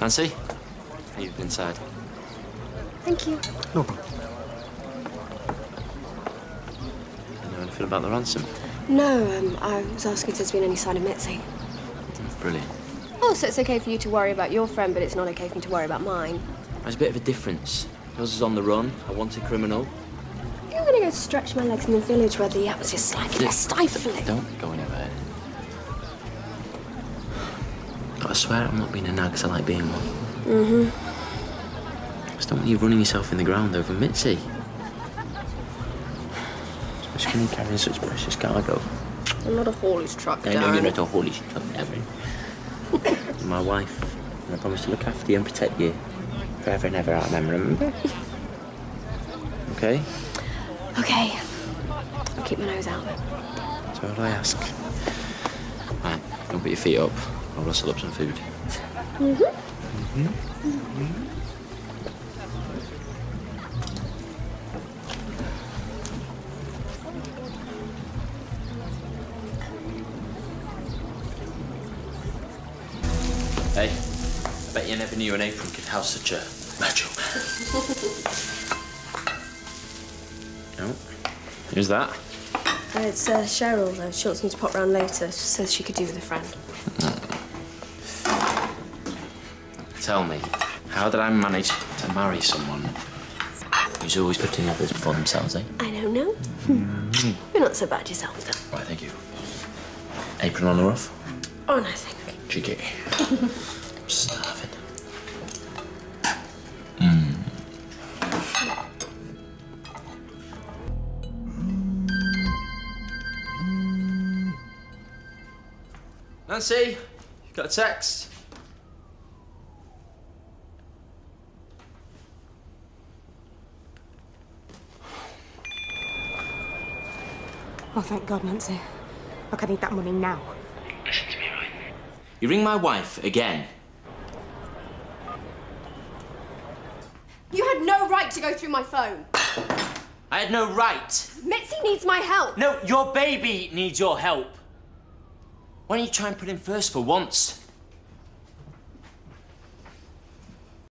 Nancy, you've been inside. Thank you. No problem. You know anything about the ransom? No, um, I was asking if there's been any sign of Mitzi. Brilliant. Oh, so it's okay for you to worry about your friend, but it's not okay for me to worry about mine. There's a bit of a difference. Yours is on the run, a wanted criminal. I'm gonna go stretch my legs in the village where the atmosphere's slightly less stifling. Don't go anywhere. Swear I'm not being a nag 'cause I like being one. Mm-hmm. I just don't want you running yourself in the ground over Mitzi. Especially when you're carrying such precious cargo. I'm not a haulage truck, I know you're not a holy truck, Erin. My wife, and I promise to look after you and protect you forever and ever. I remember, remember? Okay? Okay. I'll keep my nose out. That's all I ask. Right, don't put your feet up. I'll rustle up some food. Hey, I bet you never knew an apron could house such a macho man. Oh, who's that? Uh, it's uh, Cheryl, though. She wants me to pop round later. She says she could do with a friend. Tell me, how did I manage to marry someone who's always putting others before themselves, eh? I don't know. You're not so bad yourself, though. Right, thank you. Apron on or off? Oh, no, thank Cheeky. I'm starving. Mm. Nancy, you got a text? Oh, thank God, Nancy. Look, I need that money now. Listen to me, right? You ring my wife again. You had no right to go through my phone. I had no right. Mitzi needs my help. No, your baby needs your help. Why don't you try and put him first for once?